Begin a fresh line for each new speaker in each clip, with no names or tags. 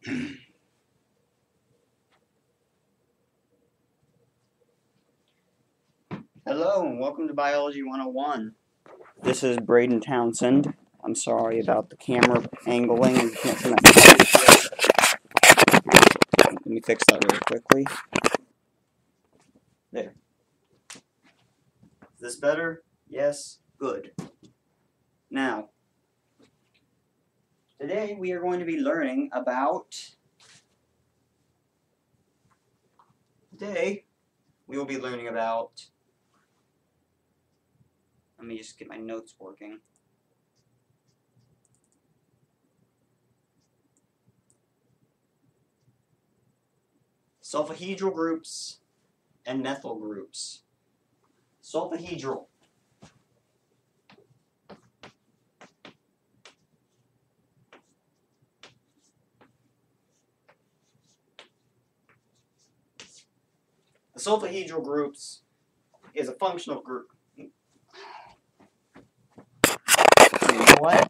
Hello and welcome to Biology 101. This is Braden Townsend. I'm sorry about the camera angling. Let me fix that really quickly. There. Is this better? Yes? Good. Now, today we are going to be learning about. Today we will be learning about. Let me just get my notes working. Sulfahedral groups and methyl groups. Sulfahedral. The sulfahedral groups is a functional group. What?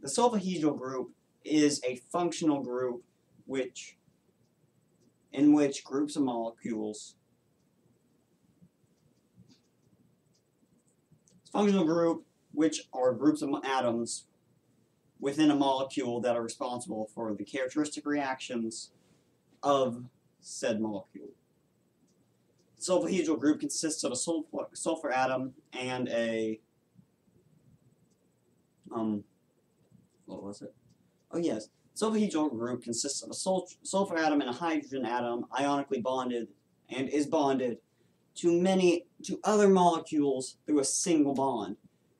The sulfahedral group is a functional group which in which groups of molecules functional group which are groups of atoms within a molecule that are responsible for the characteristic reactions of said molecule. The sulfahedral group consists of a sulfur, sulfur atom and a um what was it? Oh yes, sulfahedral group consists of a sul sulfur atom and a hydrogen atom ionically bonded and is bonded to many to other molecules through a single bond.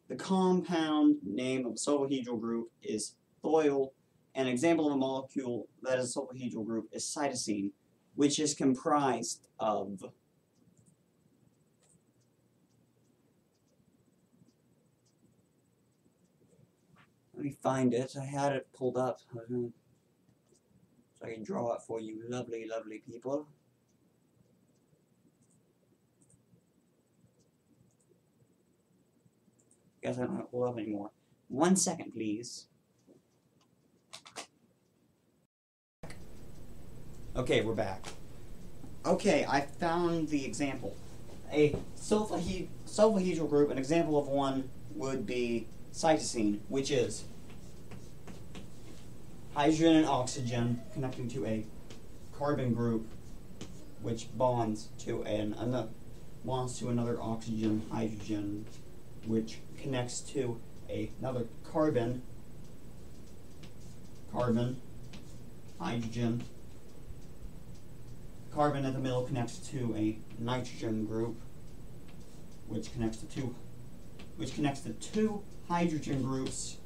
The compound name of a sulfahedral group is thiol. An example of a molecule that is a sulfahedral group is cytosine, which is comprised of Me find it. I had it pulled up. So I can draw it for you lovely, lovely people. Guess I don't pulled up anymore. One second, please. Okay, we're back. Okay, I found the example. A sulfahedral group, an example of one would be cytosine, which is hydrogen and oxygen connecting to a carbon group which bonds to an another bonds to another oxygen hydrogen which connects to a, another carbon carbon hydrogen. Carbon in the middle connects to a nitrogen group which connects to two which connects to two hydrogen groups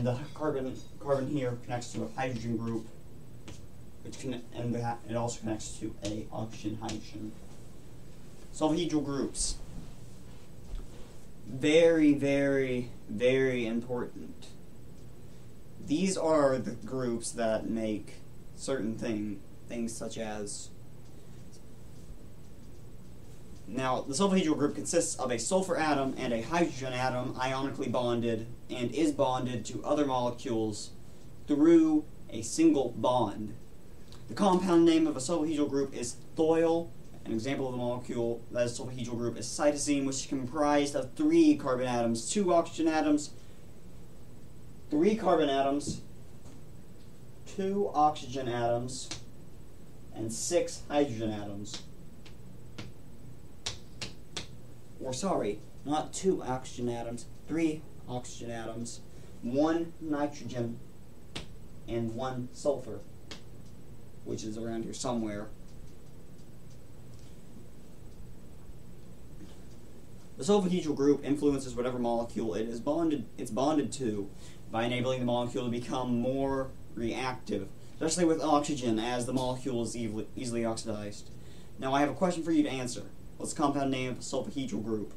and the carbon carbon here connects to a hydrogen group, which can and it also connects to a oxygen hydrogen. Sulfahedral groups. Very, very, very important. These are the groups that make certain thing things such as now, the sulfahedral group consists of a sulfur atom and a hydrogen atom ionically bonded and is bonded to other molecules through a single bond. The compound name of a sulfahedral group is thiol. An example of a molecule that is a sulfahedral group is cytosine, which is comprised of three carbon atoms, two oxygen atoms, three carbon atoms, two oxygen atoms, and six hydrogen atoms or sorry, not two oxygen atoms, three oxygen atoms, one nitrogen, and one sulfur, which is around here somewhere. The sulfahedral group influences whatever molecule it is bonded it's bonded to by enabling the molecule to become more reactive, especially with oxygen as the molecule is easily oxidized. Now I have a question for you to answer. What's the compound name of a sulfahedral group?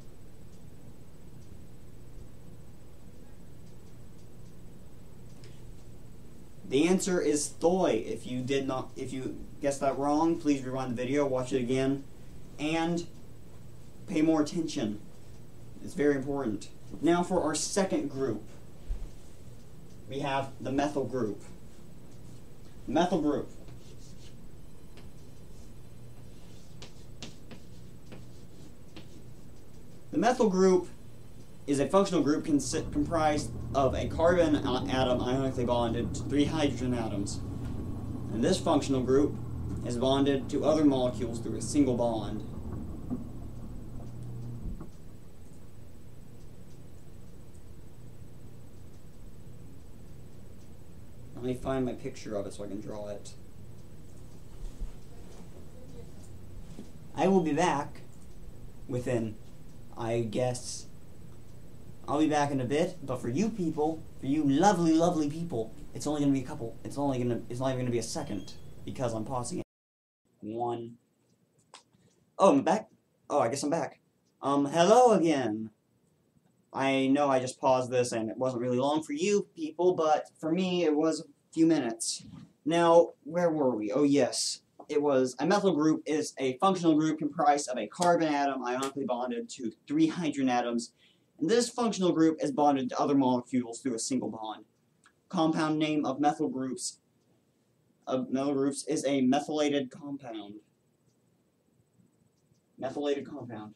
The answer is Thoi. If you did not, if you guessed that wrong, please rewind the video, watch it again, and pay more attention. It's very important. Now for our second group, we have the methyl group. Methyl group. The methyl group is a functional group comprised of a carbon atom ionically bonded to three hydrogen atoms. And this functional group is bonded to other molecules through a single bond. Let me find my picture of it so I can draw it. I will be back within, I guess, I'll be back in a bit, but for you people, for you lovely, lovely people, it's only gonna be a couple. It's only gonna. It's not even gonna be a second because I'm pausing it. One. Oh, I'm back. Oh, I guess I'm back. Um, hello again. I know I just paused this and it wasn't really long for you people, but for me it was a few minutes. Now, where were we? Oh yes, it was a methyl group is a functional group comprised of a carbon atom ionically bonded to three hydrogen atoms and this functional group is bonded to other molecules through a single bond. Compound name of methyl groups of methyl groups is a methylated compound. Methylated compound.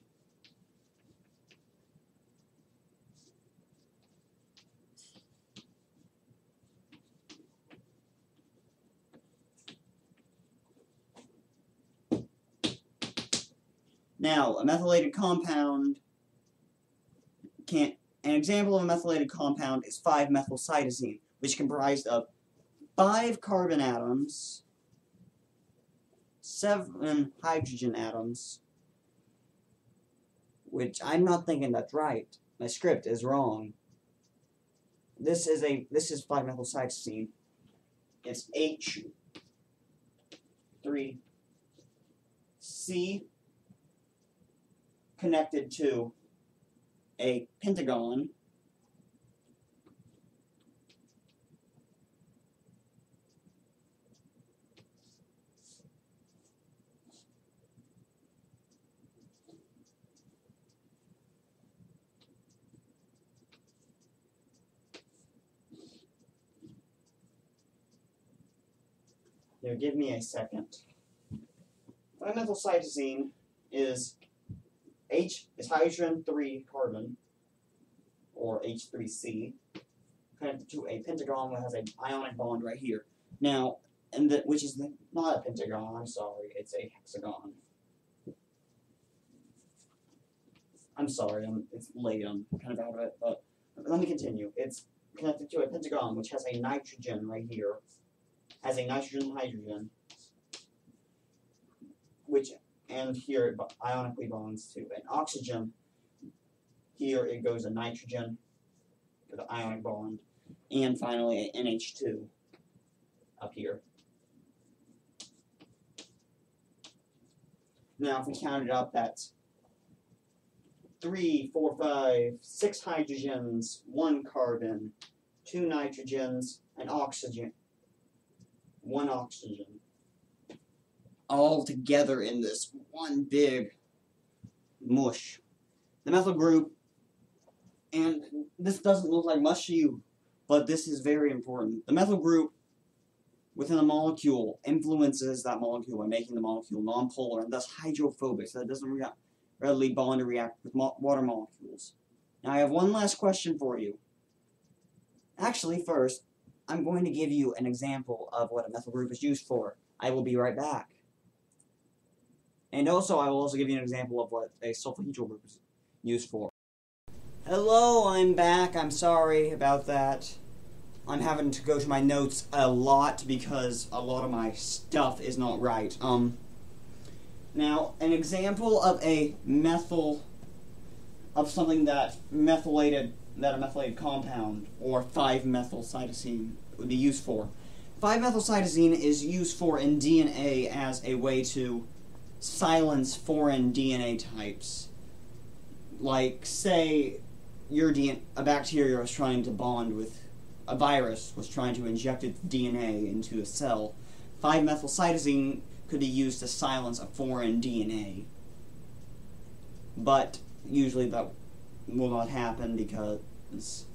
Now, a methylated compound can't... an example of a methylated compound is 5-methylcytosine, which is comprised of 5 carbon atoms, 7 hydrogen atoms, which I'm not thinking that's right. My script is wrong. This is a this is 5-methylcytosine. It's H 3 C connected to a pentagon Here, give me a second. 5-methylcytosine is H is hydrogen 3 carbon, or H3C, connected to a pentagon that has an ionic bond right here. Now, and the, which is not a pentagon, I'm sorry, it's a hexagon. I'm sorry, I'm, it's late, I'm kind of out of it, but let me continue. It's connected to a pentagon, which has a nitrogen right here, has a nitrogen hydrogen, which and here it ionically bonds to an oxygen. Here it goes a nitrogen with an ionic bond, and finally an NH2 up here. Now, if we count it up, that's three, four, five, six hydrogens, one carbon, two nitrogens, an oxygen, one oxygen all together in this one big mush. The methyl group, and this doesn't look like much to you, but this is very important. The methyl group within a molecule influences that molecule by making the molecule nonpolar and thus hydrophobic, so it doesn't readily bond or react with mo water molecules. Now I have one last question for you. Actually, first, I'm going to give you an example of what a methyl group is used for. I will be right back. And also, I will also give you an example of what a sulfahedral group is used for. Hello, I'm back. I'm sorry about that. I'm having to go to my notes a lot because a lot of my stuff is not right. Um, now, an example of a methyl, of something that methylated, that a methylated compound, or 5-methylcytosine would be used for. 5-methylcytosine is used for in DNA as a way to silence foreign DNA types. Like, say, your DNA, a bacteria was trying to bond with a virus, was trying to inject its DNA into a cell. 5-methylcytosine could be used to silence a foreign DNA. But usually that will not happen because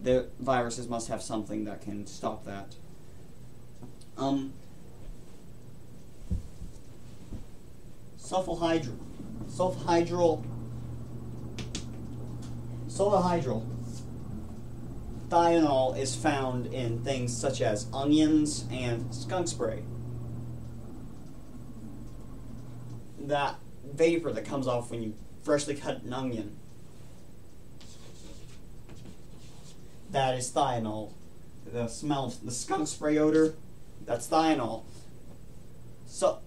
the viruses must have something that can stop that. Um, sulfhydryl, sulfhydryl, sulfhydryl thionyl is found in things such as onions and skunk spray. That vapor that comes off when you freshly cut an onion. That is thionyl. The smell, the skunk spray odor, that's thionyl. So,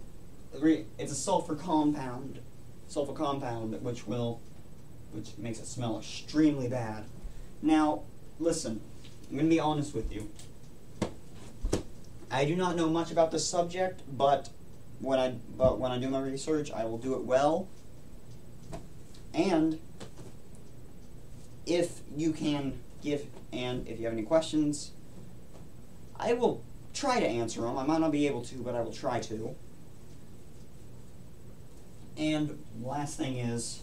it's a sulfur compound, sulfur compound, which will, which makes it smell extremely bad. Now, listen, I'm gonna be honest with you. I do not know much about this subject, but when I but when I do my research, I will do it well. And if you can give and if you have any questions, I will try to answer them. I might not be able to, but I will try to. And last thing is,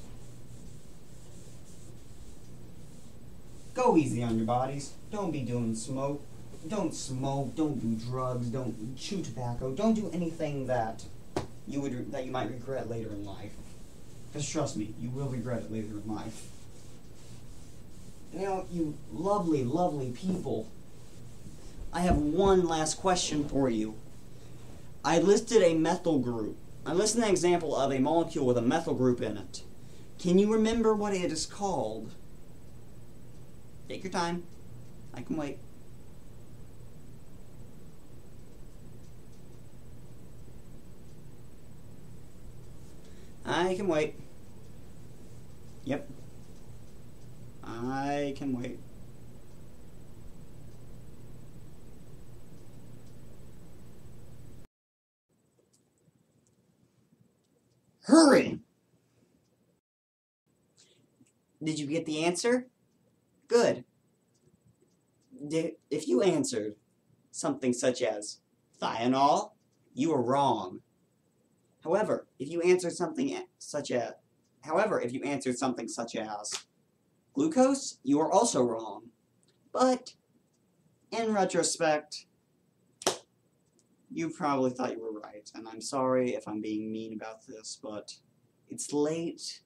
go easy on your bodies. Don't be doing smoke. Don't smoke. Don't do drugs. Don't chew tobacco. Don't do anything that you would that you might regret later in life. Because trust me, you will regret it later in life. Now, you lovely, lovely people, I have one last question for you. I listed a methyl group. I listed an example of a molecule with a methyl group in it. Can you remember what it is called? Take your time. I can wait. I can wait. Yep. I can wait. Hurry! Did you get the answer? Good. If you answered something such as thionyl, you were wrong. However, if you answered something such as However, if you answered something such as glucose, you are also wrong. But, in retrospect, you probably thought you were right, and I'm sorry if I'm being mean about this, but it's late,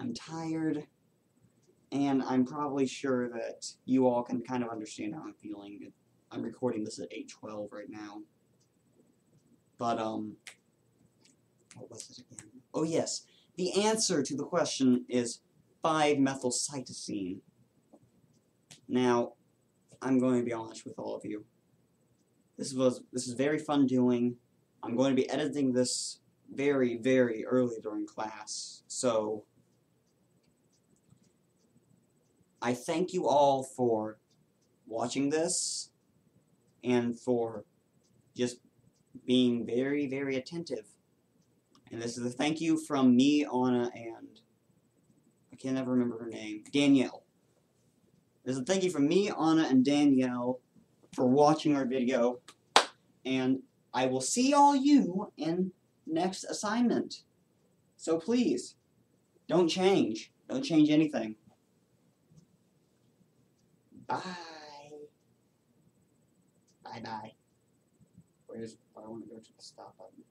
I'm tired, and I'm probably sure that you all can kind of understand how I'm feeling. I'm recording this at 8.12 right now. But, um, what was it again? Oh, yes. The answer to the question is 5-methylcytosine. Now, I'm going to be honest with all of you. This was this is very fun doing. I'm going to be editing this very, very early during class. So, I thank you all for watching this and for just being very, very attentive. And this is a thank you from me, Anna, and I can't ever remember her name, Danielle. This is a thank you from me, Anna, and Danielle for watching our video. And I will see all you in next assignment. So please, don't change. Don't change anything. Bye. Bye-bye. Where's, I want to go to the stop button.